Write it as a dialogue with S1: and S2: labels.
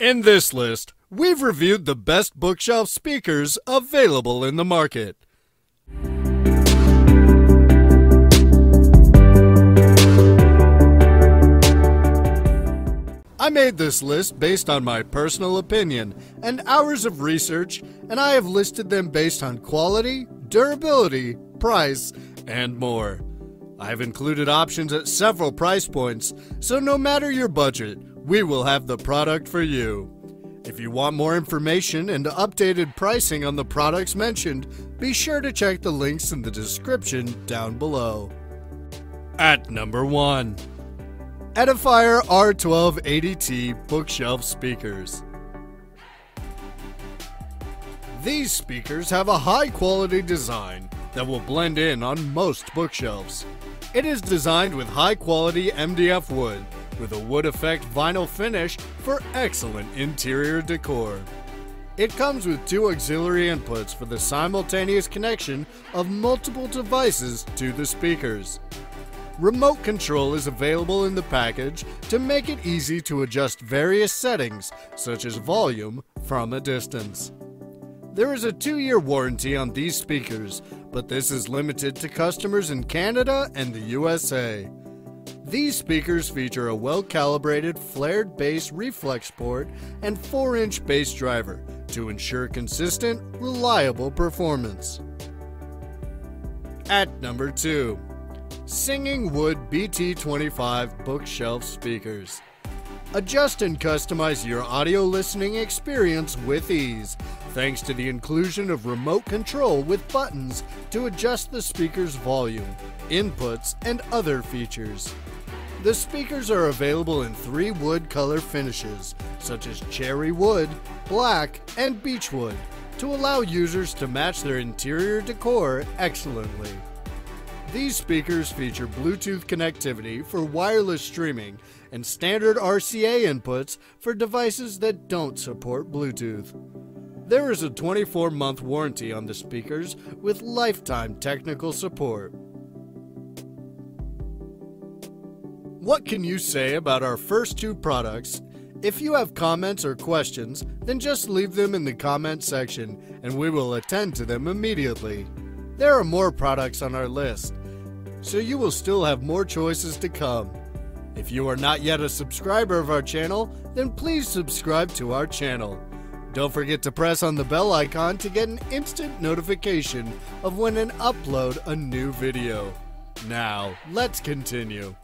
S1: In this list, we've reviewed the best bookshelf speakers available in the market. I made this list based on my personal opinion and hours of research, and I have listed them based on quality, durability, price, and more. I have included options at several price points, so no matter your budget, we will have the product for you. If you want more information and updated pricing on the products mentioned, be sure to check the links in the description down below. At number 1 Edifier R1280T Bookshelf Speakers. These speakers have a high quality design that will blend in on most bookshelves. It is designed with high quality MDF wood with a wood effect vinyl finish for excellent interior decor. It comes with two auxiliary inputs for the simultaneous connection of multiple devices to the speakers. Remote control is available in the package to make it easy to adjust various settings, such as volume, from a distance. There is a two-year warranty on these speakers, but this is limited to customers in Canada and the USA. These speakers feature a well-calibrated flared bass reflex port and 4-inch bass driver to ensure consistent, reliable performance. At number 2, Singing Wood BT25 Bookshelf Speakers. Adjust and customize your audio listening experience with ease, thanks to the inclusion of remote control with buttons to adjust the speaker's volume, inputs, and other features. The speakers are available in three wood color finishes, such as cherry wood, black, and beechwood, to allow users to match their interior decor excellently. These speakers feature Bluetooth connectivity for wireless streaming and standard RCA inputs for devices that don't support Bluetooth. There is a 24 month warranty on the speakers with lifetime technical support. What can you say about our first two products? If you have comments or questions, then just leave them in the comment section and we will attend to them immediately. There are more products on our list, so you will still have more choices to come. If you are not yet a subscriber of our channel, then please subscribe to our channel. Don't forget to press on the bell icon to get an instant notification of when I upload a new video. Now, let's continue.